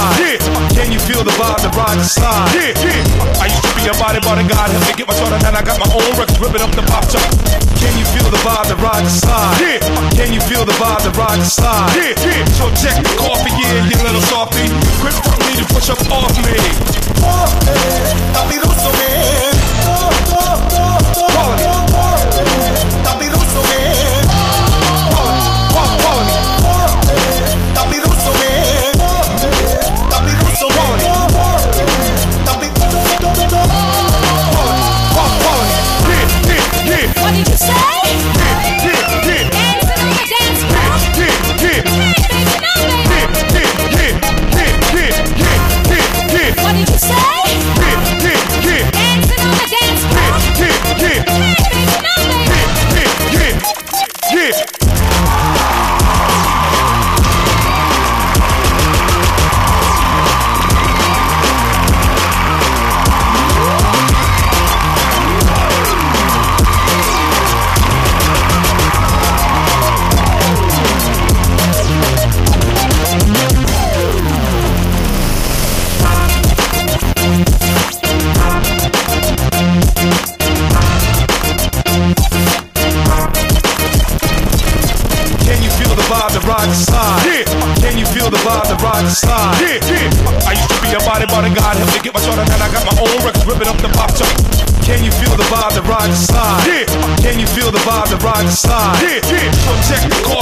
side? Yeah. Can you feel the vibe that ride the side? Yeah. yeah. I used to be a body bodyguard, help me get my starter, and I got my own records ripping up the pop chart. Can you feel the vibe that ride the side? Yeah. Can you feel the vibe that ride the side? Yeah. yeah. So check the coffee, yeah, you little softy. Quit from me to push up off me. No, side? Yeah. Can you feel the vibe that ride the side? Yeah, yeah. I used to be a body bodyguard, help me get my starter, and I got my own records ripping up the pop chart. Can you feel the vibe that ride the side? Yeah. Can you feel the vibe that ride the side? Yeah, yeah. So check the coffee,